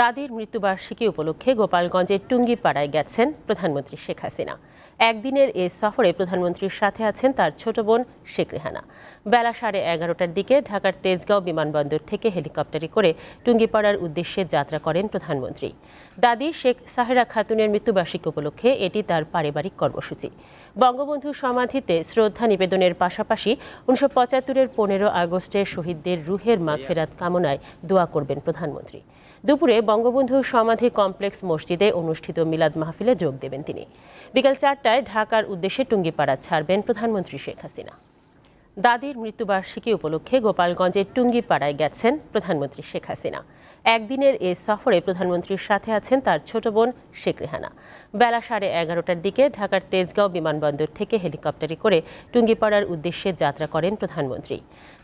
দাদির মৃত্যুবার্ষিকী উপলক্ষে গোপালগঞ্জের টুঙ্গিপাড়ায় গেছেন প্রধানমন্ত্রী শেখ হাসিনা। একদিনের এ সফরে প্রধানমন্ত্রীর সাথে আছেন তার ছোট বোন শেখ রেহানা। বেলা সাড়ে এগারোটার দিকে ঢাকার তেজগাঁও বিমানবন্দর থেকে হেলিকপ্টারে করে টুঙ্গিপাড়ার উদ্দেশ্যে যাত্রা করেন প্রধানমন্ত্রী। দাদি শেখ সাহেরা খাতুনের মৃত্যুবার্ষিকী উপলক্ষে এটি তার পারিবারিক কর্মসূচি। বঙ্গবন্ধু সমাধিতে শ্রদ্ধা নিবেদনের পাশাপাশি উনিশশো পঁচাত্তরের পনেরো আগস্টের শহীদদের রুহের মাগফেরাত কামনায় দোয়া করবেন প্রধানমন্ত্রী। দুপুরে বঙ্গবন্ধু সমাধি কমপ্লেক্স মসজিদে অনুষ্ঠিত মিলাদ মাহফিলে যোগ দেবেন তিনি। বিকাল চারটায় ঢাকার উদ্দেশ্যে টুঙ্গিপাড়া ছাড়বেন প্রধানমন্ত্রী শেখ হাসিনা। দাদির মৃত্যুবার্ষিকী উপলক্ষে গোপালগঞ্জের টুঙ্গিপাড়ায় গেছেন প্রধানমন্ত্রী শেখ হাসিনা। একদিনের এ সফরে প্রধানমন্ত্রীর সাথে আছেন তার ছোট বোন শেখ রেহানা। বেলা সাড়ে এগারোটার দিকে ঢাকার তেজগাঁও বিমানবন্দর থেকে হেলিকপ্টারে করে টুঙ্গিপাড়ার উদ্দেশ্যে যাত্রা করেন প্রধানমন্ত্রী।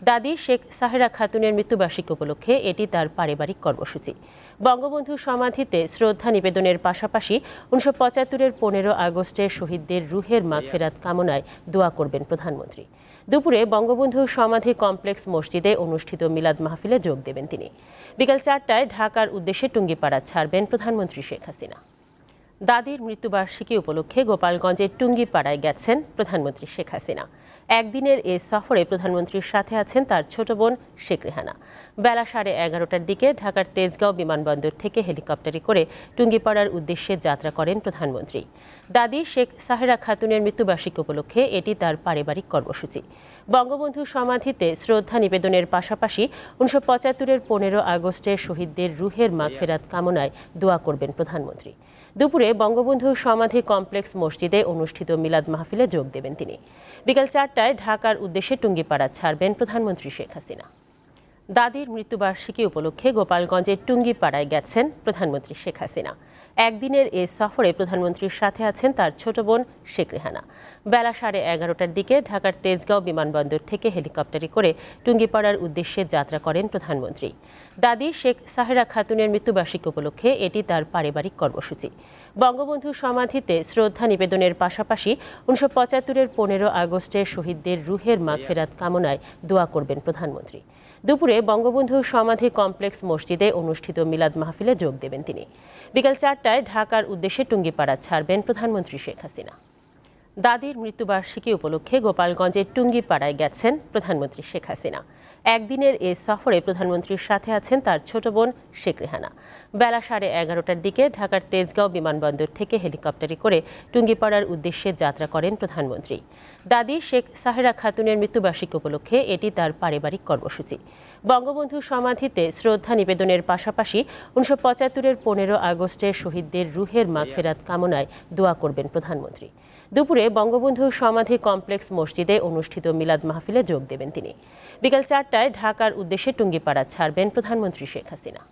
দাদি শেখ সাহেরা খাতুনের মৃত্যুবার্ষিকী উপলক্ষে এটি তার পারিবারিক কর্মসূচি। বঙ্গবন্ধু সমাধিতে শ্রদ্ধা নিবেদনের পাশাপাশি উনিশশো পঁচাত্তরের পনেরো আগস্টের শহীদদের রুহের মাগফেরাত কামনায় দোয়া করবেন প্রধানমন্ত্রী। দুপুরে বঙ্গবন্ধু সমাধি কমপ্লেক্স মসজিদে অনুষ্ঠিত মিলাদ মাহফিলে যোগ দেবেন তিনি। বিকাল চারটায় ঢাকার উদ্দেশ্যে টুঙ্গিপাড়া ছাড়বেন প্রধানমন্ত্রী শেখ হাসিনা। দাদির মৃত্যুবার্ষিকী উপলক্ষে গোপালগঞ্জের টুঙ্গিপাড়ায় গেছেন প্রধানমন্ত্রী শেখ হাসিনা। একদিনের এ সফরে প্রধানমন্ত্রীর সাথে আছেন তার ছোট বোন শেখ রেহানা। বেলা সাড়ে এগারোটার দিকে ঢাকার তেজগাঁও বিমানবন্দর থেকে হেলিকপ্টারে করে টুঙ্গিপাড়ার উদ্দেশ্যে যাত্রা করেন প্রধানমন্ত্রী। দাদি শেখ সাহেরা খাতুনের মৃত্যুবার্ষিকী উপলক্ষে এটি তার পারিবারিক কর্মসূচি। বঙ্গবন্ধু সমাধিতে শ্রদ্ধা নিবেদনের পাশাপাশি উনিশশো পঁচাত্তরের পনেরো আগস্টের শহীদদের রুহের মাগফেরাত কামনায় দোয়া করবেন প্রধানমন্ত্রী। দুপুরে বঙ্গবন্ধু সমাধি কমপ্লেক্স মসজিদে অনুষ্ঠিত মিলাদ মাহফিলে যোগ দেবেন তিনি। বিকাল চারটায় ঢাকার উদ্দেশ্যে টুঙ্গিপাড়া ছাড়বেন প্রধানমন্ত্রী শেখ হাসিনা। দাদির মৃত্যুবার্ষিকী উপলক্ষে গোপালগঞ্জের টুঙ্গিপাড়ায় গেছেন প্রধানমন্ত্রী শেখ হাসিনা। একদিনের এ সফরে প্রধানমন্ত্রীর সাথে আছেন তার ছোট বোন শেখ রেহানা। বেলা সাড়ে এগারোটার দিকে ঢাকার তেজগাঁও বিমানবন্দর থেকে হেলিকপ্টারে করে টুঙ্গিপাড়ার উদ্দেশ্যে যাত্রা করেন প্রধানমন্ত্রী। দাদি শেখ সাহেরা খাতুনের মৃত্যুবার্ষিকী উপলক্ষে এটি তার পারিবারিক কর্মসূচি। বঙ্গবন্ধু সমাধিতে শ্রদ্ধা নিবেদনের পাশাপাশি উনিশশো পঁচাত্তরের পনেরো আগস্টের শহীদদের রুহের মাগফেরাত কামনায় দোয়া করবেন প্রধানমন্ত্রী। দুপুরে বঙ্গবন্ধু সমাধি কমপ্লেক্স মসজিদে অনুষ্ঠিত মিলাদ মাহফিলে যোগ দেবেন তিনি। বিকাল চারটায় ঢাকার উদ্দেশ্যে টুঙ্গিপাড়া ছাড়বেন প্রধানমন্ত্রী শেখ হাসিনা। দাদির মৃত্যুবার্ষিকী উপলক্ষে গোপালগঞ্জের টুঙ্গিপাড়ায় গেছেন প্রধানমন্ত্রী শেখ দুপুরে হাসিনা। একদিনের এ সফরে প্রধানমন্ত্রীর সাথে আছেন তার ছোট বোন শেখ রেহানা। বেলা সাড়ে এগারোটার দিকে ঢাকার তেজগাঁও বিমানবন্দর থেকে হেলিকপ্টারে করে টুঙ্গিপাড়ার উদ্দেশ্যে যাত্রা করেন প্রধানমন্ত্রী। দাদি শেখ সাহেরা খাতুনের মৃত্যুবার্ষিকী উপলক্ষে এটি তার পারিবারিক কর্মসূচি। বঙ্গবন্ধু সমাধিতে শ্রদ্ধা নিবেদনের পাশাপাশি উনিশশো পঁচাত্তরের পনেরো আগস্টের শহীদদের রুহের মাগফেরাত কামনায় দোয়া করবেন প্রধানমন্ত্রী। দুপুরে বঙ্গবন্ধু সমাধি কমপ্লেক্স মসজিদে অনুষ্ঠিত মিলাদ মাহফিলে যোগ দেবেন তিনি। বিকাল চারটায় ঢাকার উদ্দেশ্যে টুঙ্গিপাড়া ছাড়বেন প্রধানমন্ত্রী শেখ হাসিনা।